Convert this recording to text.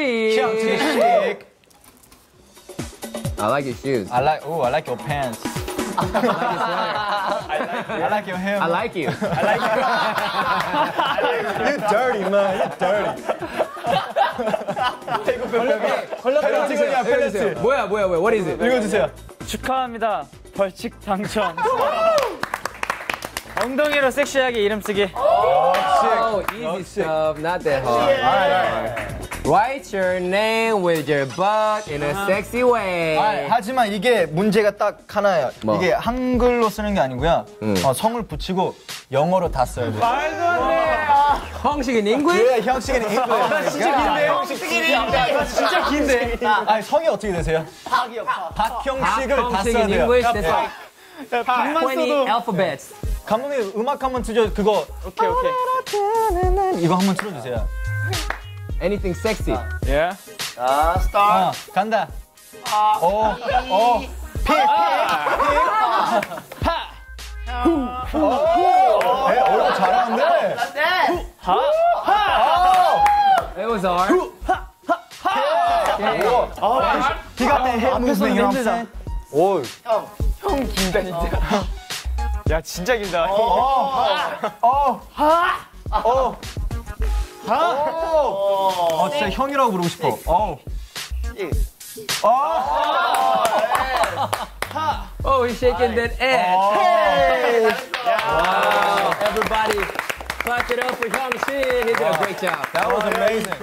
I like your shoes. I like. Oh, I like your pants. I like your hair. I like you. You dirty man. You dirty. 펠레트야 펠레트. 뭐야 뭐야 뭐야? What is it? 읽어주세요. 축하합니다. 벌칙 당첨. 엉덩이로 섹시하게 이름 쓰기. Oh, easy stuff, not that hard. Write your name with your butt in a sexy way. 아, 하지만 이게 문제가 딱 하나예요. 뭐? 이게 한글로 쓰는 게 아니고요. 음. 어, 성을 붙이고 영어로 다 써야 돼요. 형식 in English? 예, 형식은 이거예요. 진짜 긴데. 형식이 진짜 긴데. 아니 성이 어떻게 되세요? 박이요. 박형식을 다 형식 써야 돼요. 20 alphabets. 감독님 음악 한번 틀죠. 그거 오케이 오케이. 이거 한번 틀어주세요. Anything sexy. 예. 어, 간다. 오, 오, 피, 피, 피. 오, 에, 오, 잘하는데. It was hard. 비가 때 헤드 무브ment, you know what I'm saying? 오, 야 진짜 길다. 어, 진짜 형이라고 부르고 싶어. 어. Oh, he's shaking that ass. Wow. Everybody, clap it up for Hyung Shin. He did a great job. That was amazing.